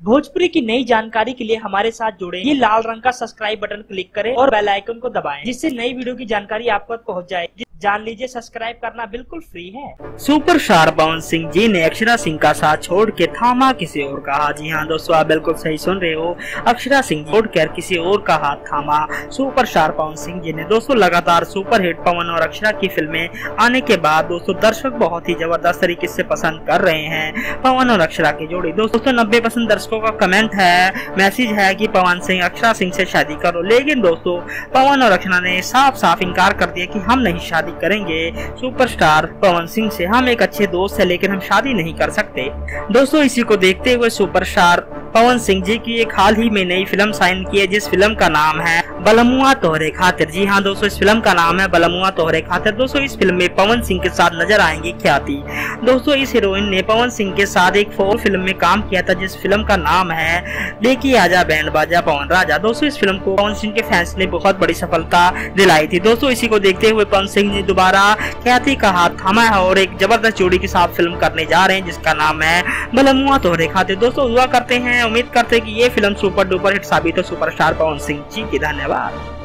भोजपुरी की नई जानकारी के लिए हमारे साथ जुड़े। ये लाल रंग का सब्सक्राइब बटन क्लिक करें और बेल आइकन को दबाएँ, जिससे नई वीडियो की जानकारी आप तक पहुँच जाए। जान लीजिए सब्सक्राइब करना बिल्कुल फ्री है। सुपर स्टार पवन सिंह जी ने अक्षरा सिंह का साथ छोड़ के थामा किसी और का हाथ। जी हाँ दोस्तों, आप बिल्कुल सही सुन रहे हो। अक्षरा सिंह छोड़ कर किसी और का हाथ थामा। सुपर स्टार पवन सिंह जी ने, दोस्तों, लगातार सुपर हिट पवन और अक्षरा की फ़िल्में आने के बाद, दोस्तों, दर्शक बहुत ही ज़बरदस्त तरीके से पसंद कर रहे हैं पवन और अक्षरा की जोड़ी। दोस्तों, नब्बे परसेंट दर्शकों का कमेंट है मैसेज है की पवन सिंह अक्षरा सिंह से शादी करो। लेकिन, दोस्तों पवन और अक्षरा ने साफ़ साफ़ इनकार कर दिया की हम नहीं शादी शादी करेंगे। सुपरस्टार पवन सिंह से हम एक अच्छे दोस्त है, लेकिन हम शादी नहीं कर सकते। दोस्तों, इसी को देखते हुए सुपरस्टार पवन सिंह जी की एक हाल ही में नई फ़िल्म साइन की है, जिस फ़िल्म का नाम है बलमुआ तोहरे खातिर। जी हाँ दोस्तों, इस फ़िल्म का नाम है बलमुआ तोहरे खातिर। दोस्तों, इस फ़िल्म में पवन सिंह के साथ नज़र आएँगे ख्याति। दोस्तों, इस हीरोइन ने पवन सिंह के साथ एक फोर फ़िल्म में काम किया था, जिस फ़िल्म का नाम है लेकी आजा बैंड बाजा पवन राजा। दोस्तों, इस फ़िल्म को पवन सिंह के फैंस ने बहुत बड़ी सफलता दिलाई थी। दोस्तों, इसी को देखते हुए पवन सिंह जी दोबारा ख्याति का हाथ थामा है और एक ज़बरदस्त जोड़ी के साथ फ़िल्म करने जा रहे हैं, जिसका नाम है बलमुआ तोहरे खातिर। दोस्तों दुआ करते हैं, उम्मीद करते हैं कि ये फ़िल्म सुपर डुपर हिट साबित हो, सुपरस्टार पवन सिंह। जी की धन्यवाद। claro.